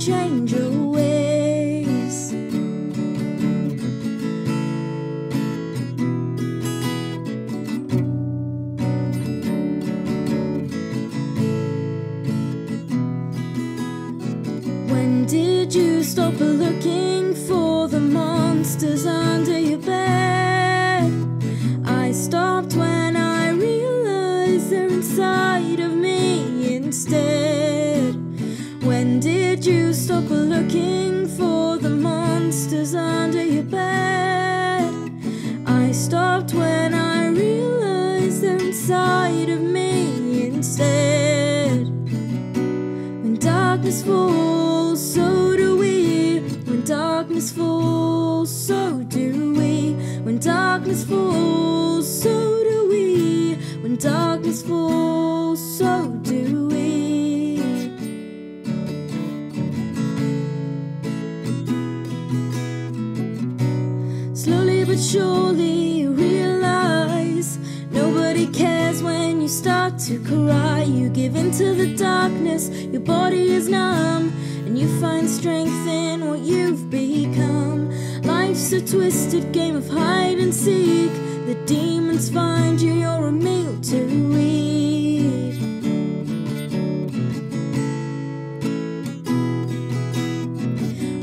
change your ways. When did you stop looking for the monsters under your bed? When did you stop looking for the monsters under your bed? I stopped when I realized they're inside of me instead. When darkness falls, so do we. When darkness falls, so do we. When darkness falls, Slowly but surely you realize nobody cares when you start to cry. You give into the darkness, your body is numb, and you find strength in what you've become. Life's a twisted game of hide and seek. The demons find you, you're a meal to eat.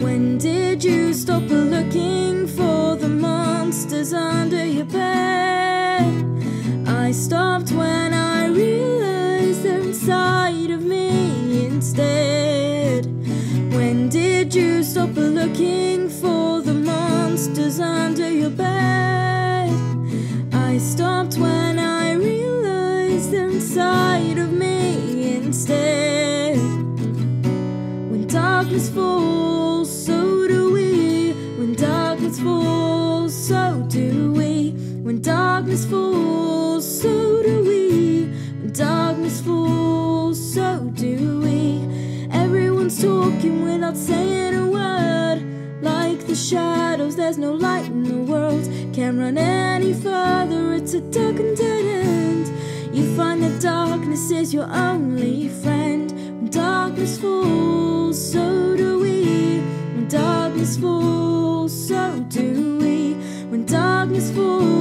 When did you stop looking instead. When did you stop looking for the monsters under your bed? I stopped when I realized inside of me instead. When darkness falls, so do we. When darkness falls, so do we. Talking without saying a word. Like the shadows, there's no light in the world. Can't run any further, it's a dark and dead end. You find that darkness is your only friend. When darkness falls, so do we. When darkness falls, so do we. When darkness falls,